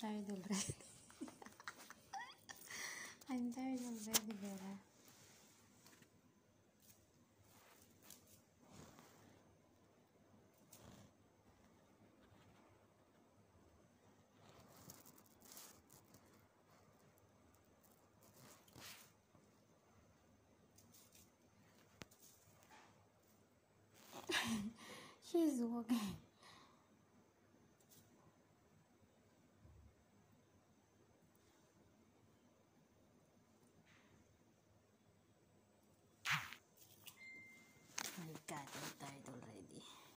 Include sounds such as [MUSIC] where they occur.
tired already. [LAUGHS] I'm tired already, Vera. [LAUGHS] She's walking. God, I'm